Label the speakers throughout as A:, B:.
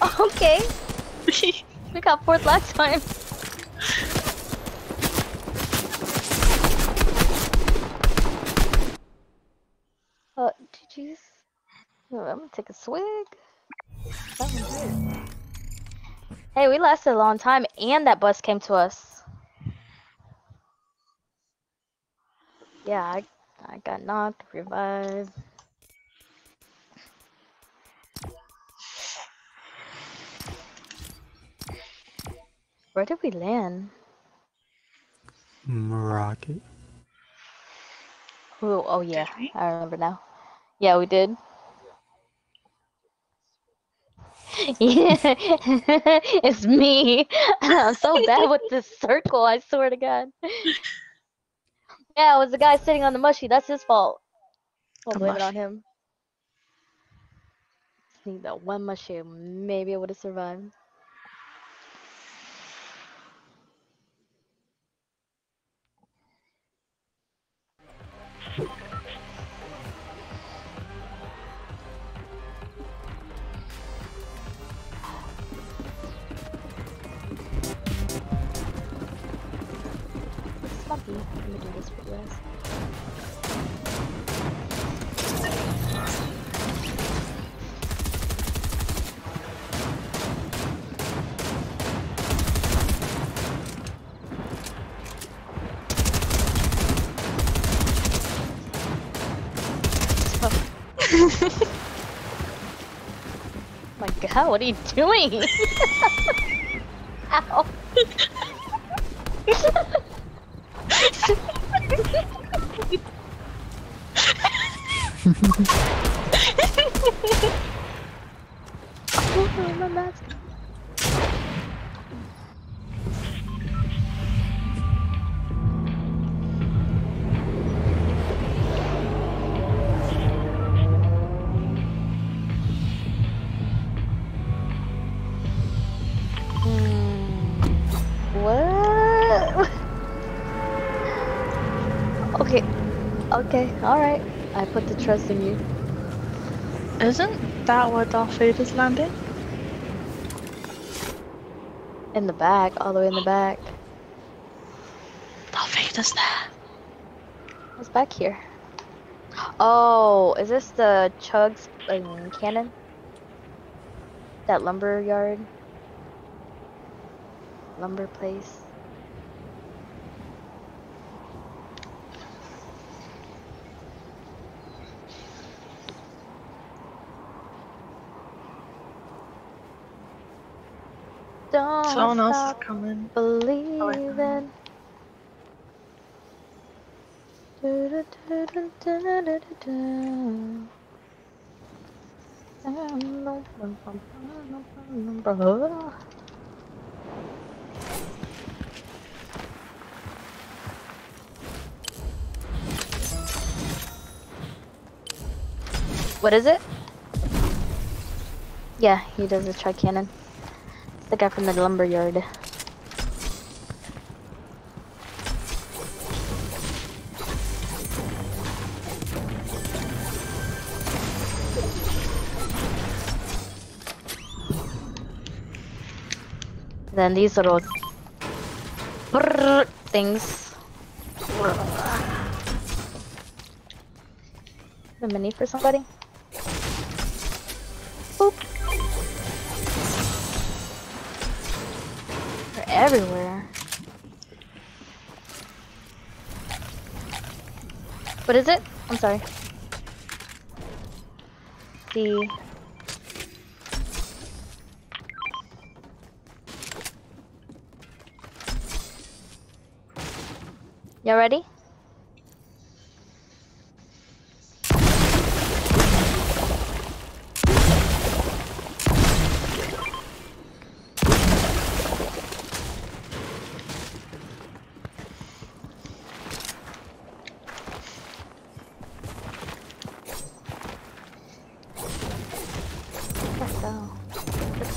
A: Okay. we got fourth last time. Uh, GG's. Oh, I'm gonna take a swig. That was good. Hey, we lasted a long time, and that bus came to us. Yeah, I, I got knocked, revived. Where did we land?
B: Rocket.
A: Oh, oh yeah, I remember now. Yeah, we did. Yeah, it's me. I'm so bad with this circle, I swear to God. Yeah, it was the guy sitting on the mushy. That's his fault. I'll blame it on
C: mushy.
A: him. Need that one mushy. Maybe I would have survived. Bee. I'm gonna do this for you guys. My god, what are you doing? oh. Okay. All right. I put the trust in you.
C: Isn't that where Darth Vader's landing?
A: In the back, all the way in the back.
C: Darth Vader's there.
A: What's back here? Oh, is this the Chugs um, cannon? That lumber yard? Lumber place? Don't
C: Someone else is coming.
A: believing. What is it? Yeah, he does a tri cannon. The guy from the lumber yard. Then these little things. The mini for somebody? Everywhere. What is it? I'm sorry. The Y'all ready?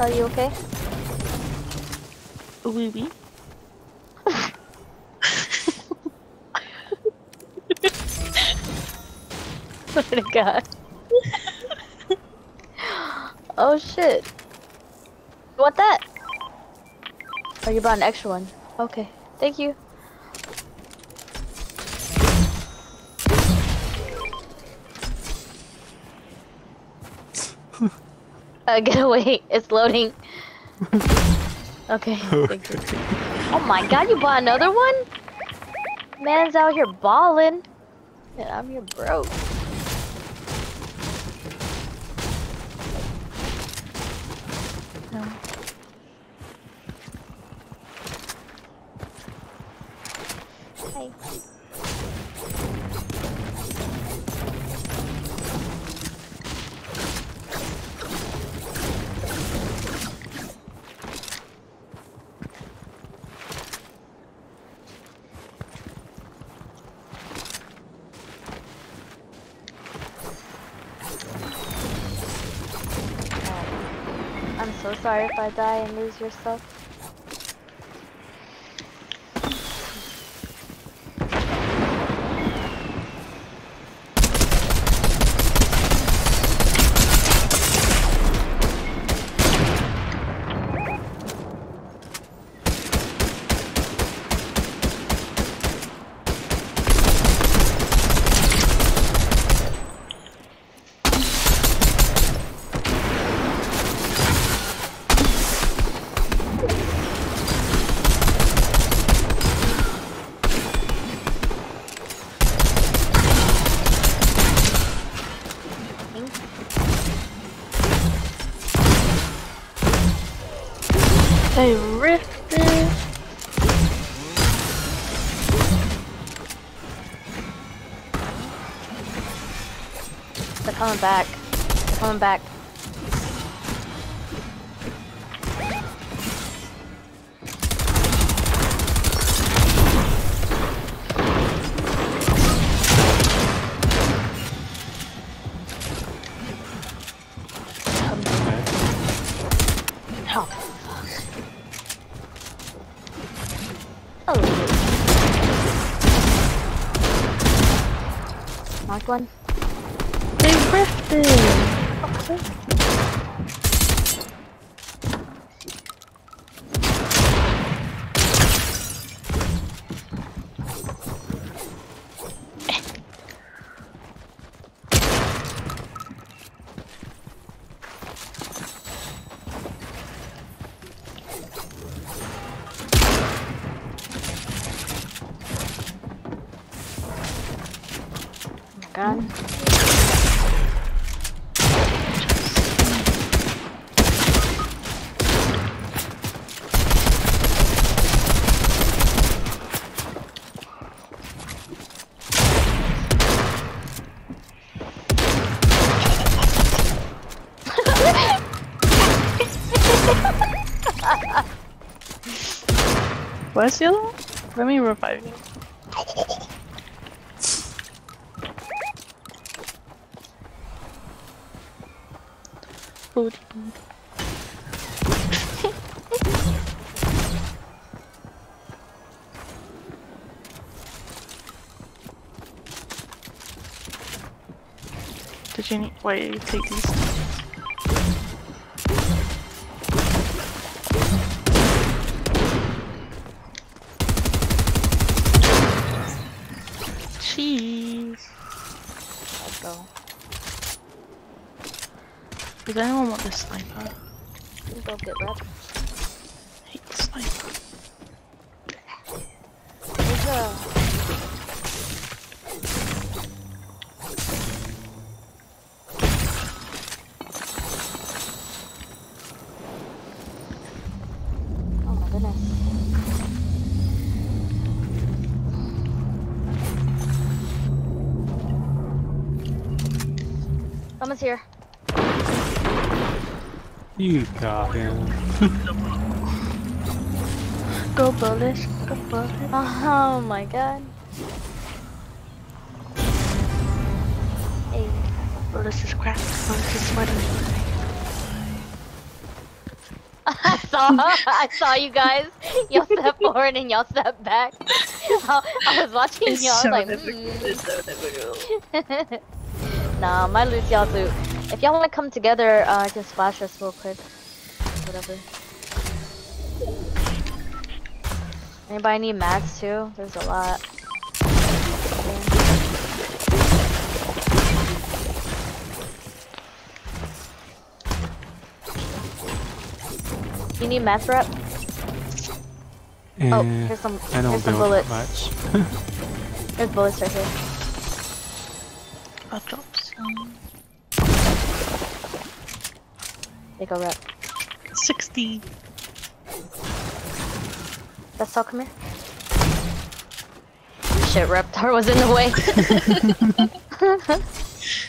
A: All you okay?
C: Oui, oui.
A: Oh Swear to God. oh shit. want that? Oh, you brought an extra one. Okay, thank you. Uh, get away. It's loading. okay, you. Oh my god, you bought another one? Man's out here balling. Yeah, I'm here broke. Sorry if I die and lose your stuff. They're coming back. They're coming back. God.
C: Where's the other one? Let me revive you. Wait, you take these. Cheese.
A: Let's go.
C: Does anyone want this sniper?
A: You go get red.
C: hate the sniper.
A: Someone's here.
B: You got him.
C: Go bullish, go bullish.
A: Oh my god. Hey.
C: Bullish is crap. Bullish is sweating.
A: I saw I saw you guys. Y'all step forward and y'all step back. I, I was watching y'all.
C: So
A: like,
C: difficult.
A: "Hmm."
C: It's so difficult.
A: Nah, my loot, y'all loot. If y'all wanna come together, uh, I can splash us real quick. Whatever. Anybody need mats too? There's a lot. You need mats rep? Uh, oh,
B: eh,
A: here's some,
B: I don't
A: here's some bullets.
B: Much.
A: there's bullets right here.
C: I'll drop.
A: Take a rep.
C: 60.
A: Let's all come here. Shit, Reptar was in the way.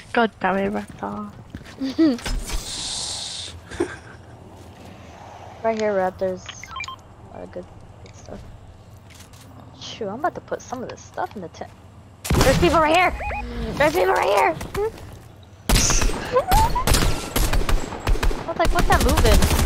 C: God damn it, Raptor.
A: right here, Rep, there's a lot of good, good stuff. Shoot, I'm about to put some of this stuff in the tent. There's people right here! There's people right here! Hmm? I was like, what's that moving?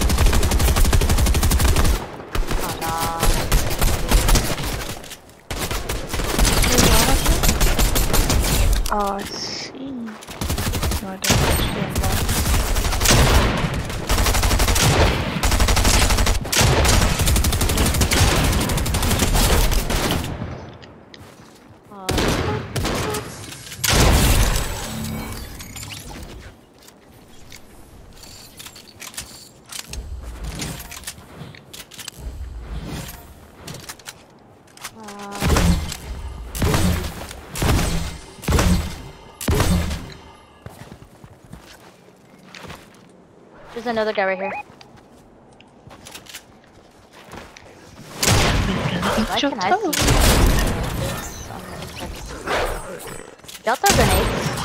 A: There's another guy right here. Why can I see? Throw grenades.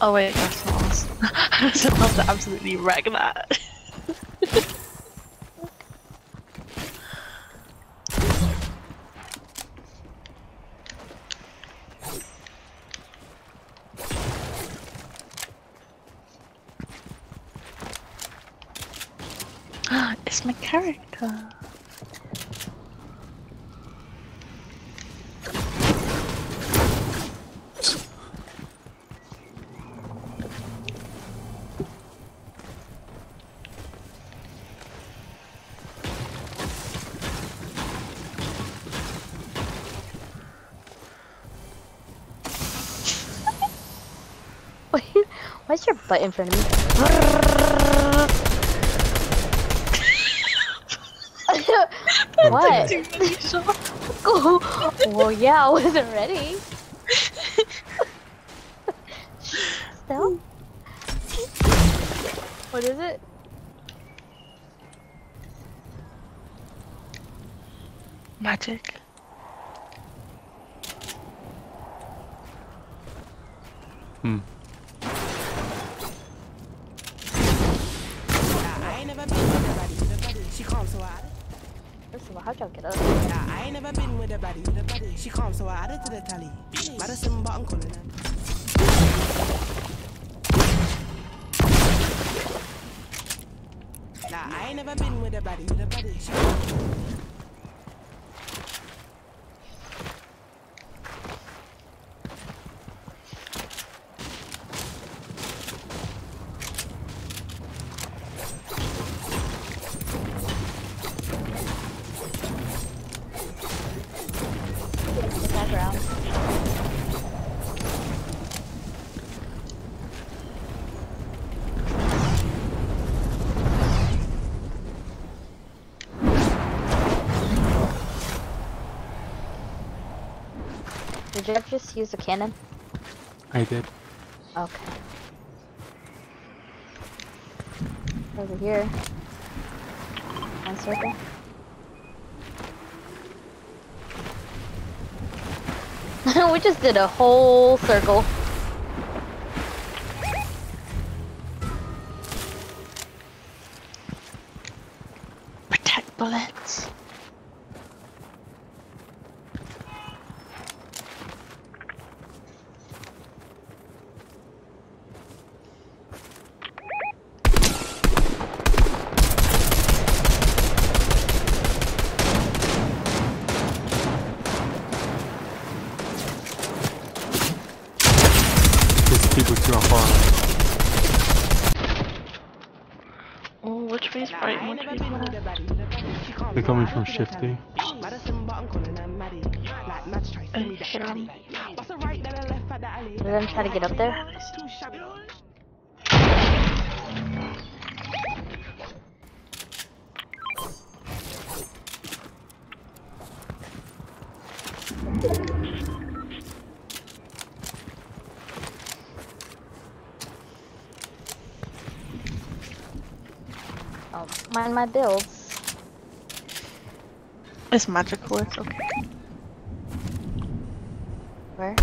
C: Oh wait, that's us. I was about to absolutely wreck that. it's my character.
A: Wait, why is your butt in front of me? what? well, yeah, I wasn't ready. Still? What is it?
C: Magic.
B: Hmm.
D: The tally. Madison Nah, I ain't never been with a with a body.
A: Did you just use a cannon?
B: I did.
A: Okay. Over here. One circle. we just did a whole circle.
C: Oh,
D: which
C: way
D: is right and which way's left?
B: They're coming from Shifty.
D: I
C: hit
A: him. Them try to get up there? Oh, mind my builds.
C: It's magical, it's okay.
A: Where?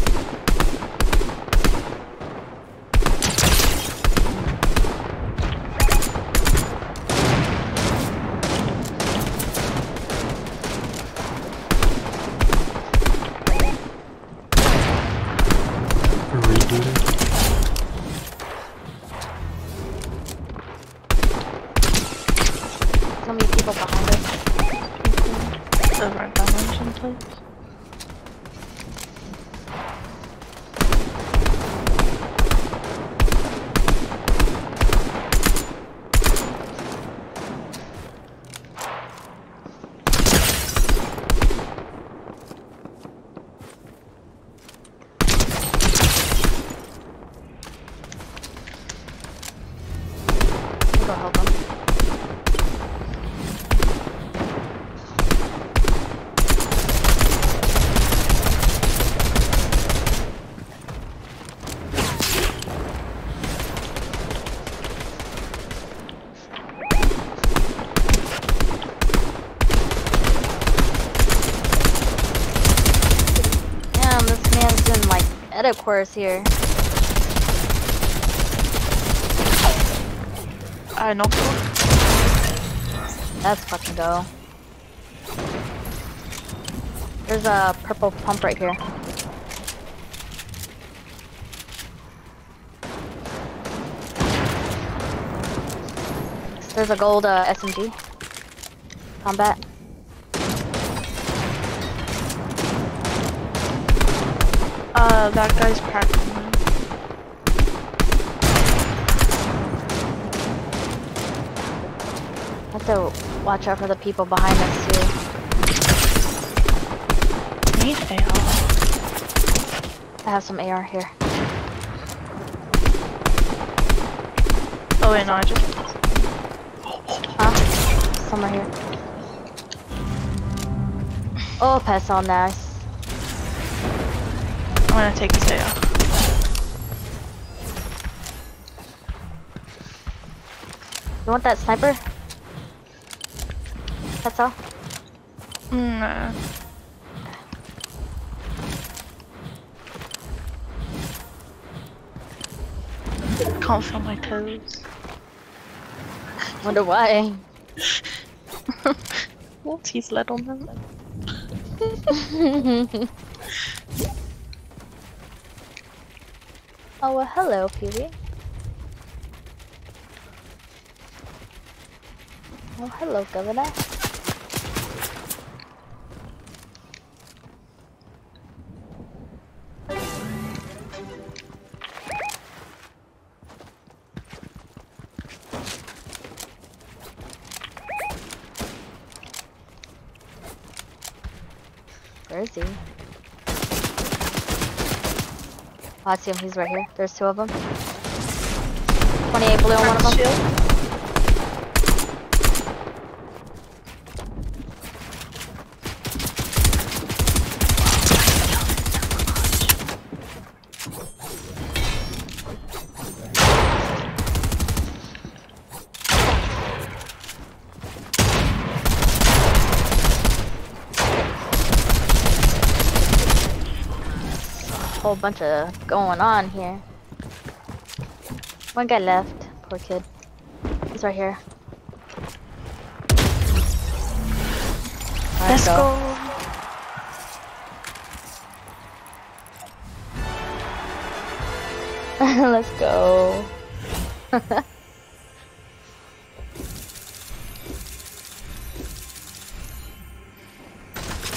C: dimension,
A: please? Edit course here.
C: I know. one.
A: Let's fucking go. There's a purple pump right here. There's a gold uh, SMG. Combat.
C: Uh, that guy's cracking me.
A: have to watch out for the people behind us too.
C: Need AR.
A: I have some AR here.
C: Oh wait, no, I just.
A: Huh? Somewhere here. Oh, pass on nice.
C: Gonna take his AR.
A: You want that sniper? That's all.
C: Mm, nah. Can't feel my toes.
A: Wonder why.
C: What's his little man?
A: Oh well, hello, Pee-wee. Oh, hello, Governor. Where is he? Oh, I see him. He's right here. There's two of them. 28 blue on one of them. Whole bunch of going on here. One guy left. Poor kid. He's right here.
C: Let's go.
A: Let's go.